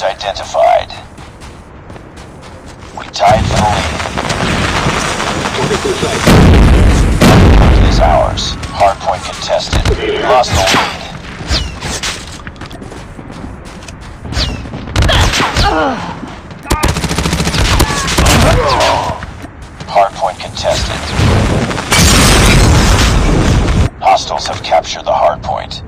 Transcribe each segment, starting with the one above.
Identified. We tied the lead. It is ours. Hardpoint contested. Lost the lead. Hardpoint contested. Hostiles have captured the. Hardpoint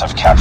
have captured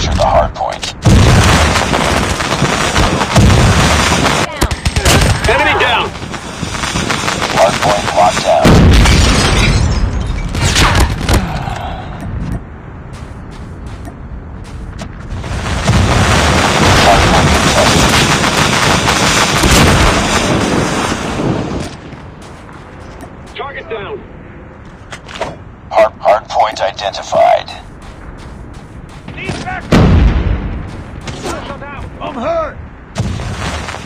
I'm hurt!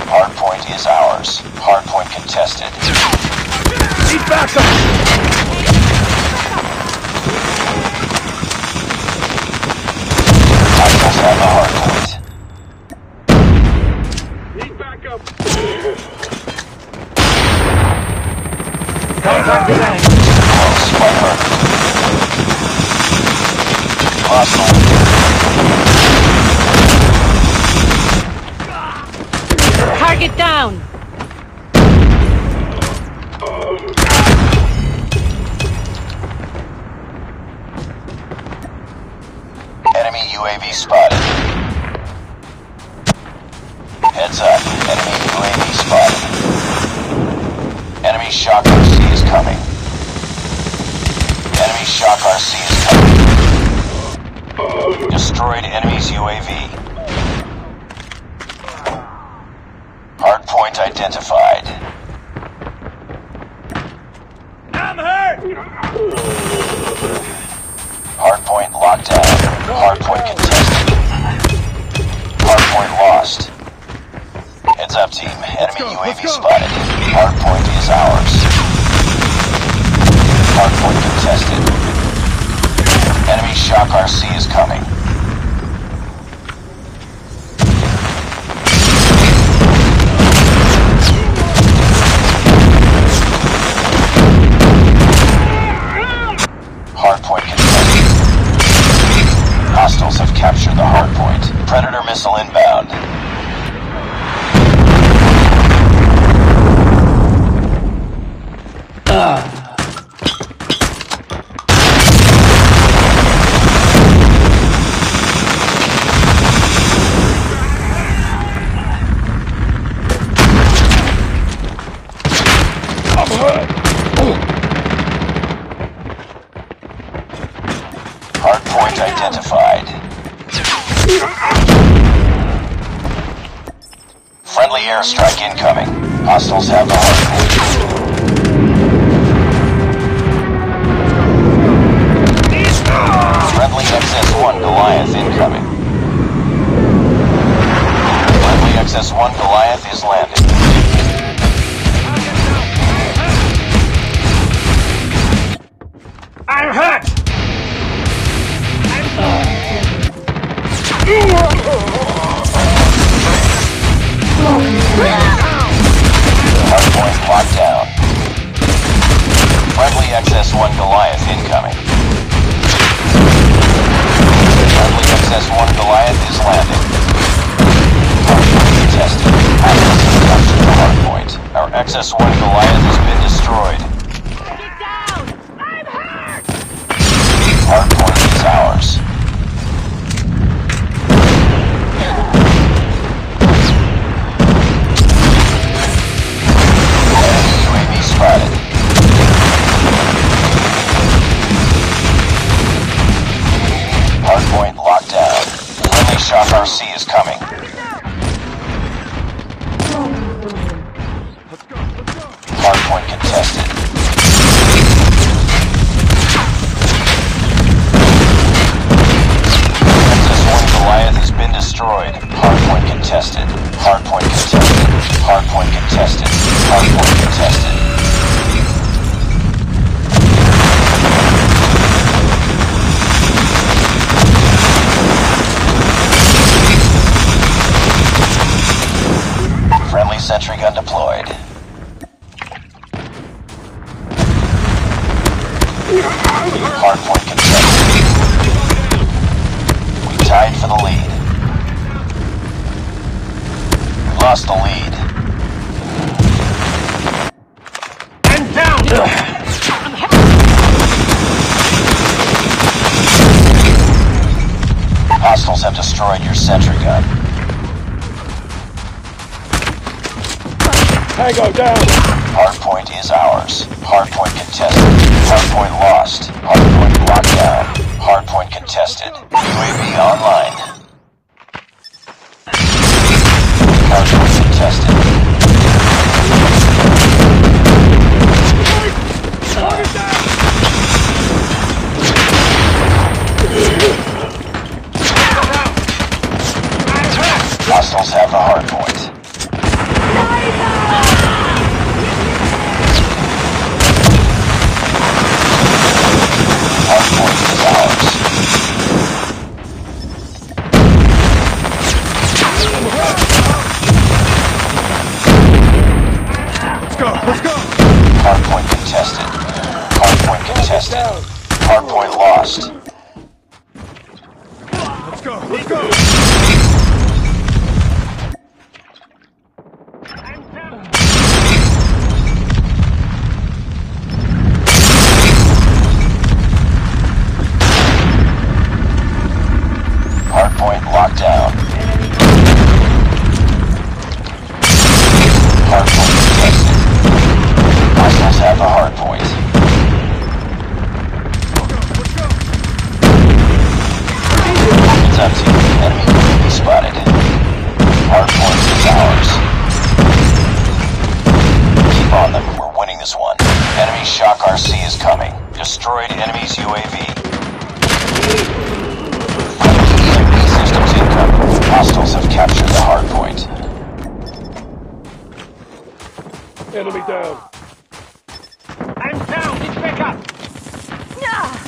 Hardpoint is ours. Hardpoint contested. Need backup! Hostiles have the hardpoint. Need backup. Contact with enemy. Close but hurt. Lost UAV spotted. Heads up. Enemy UAV spotted. Enemy Shock RC is coming. Enemy Shock RC is coming. Destroyed enemy's UAV. Hardpoint identified. I'm hurt! Hardpoint locked down. Hardpoint contested. Hardpoint lost. Heads up, team. Enemy go, UAV spotted. Hardpoint is ours. Hardpoint contested. Enemy Shock RC is coming. Hardpoint. Predator airstrike incoming. Hostiles have the hardpoint. Friendly XS-1 Goliath incoming. Friendly XS-1 Goliath is landing. I'm hurt! Locked down. Friendly XS-1 Goliath incoming. Friendly XS-1 Goliath is landing. Hardpoint contested. Captured the hardpoint. Our XS-1 Goliath has is coming. Hardpoint contested. XS-1 Goliath has been destroyed. Hardpoint contested. Hardpoint contested. Hardpoint contested. Hardpoint contested. Hardpoint contested. We tied for the lead. Lost the lead. I'm down! Hostiles have destroyed your sentry gun. Tango down! Hardpoint is ours. Hardpoint contested. Hardpoint lost. Hardpoint locked down. Hardpoint contested. UAV online. Shock is coming. Destroyed enemy's UAV. Friendly systems incoming. Hostiles have captured the hardpoint. Enemy down. I'm down! Need back up! Hardpoint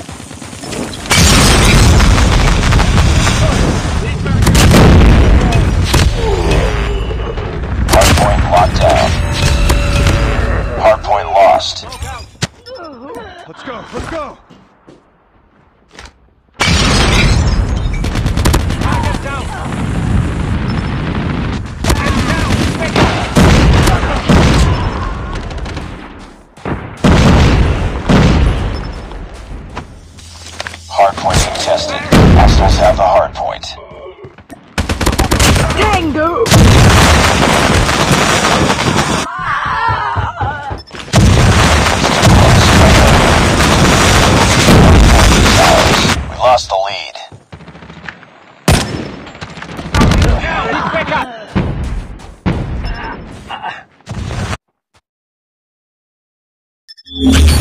Yeah.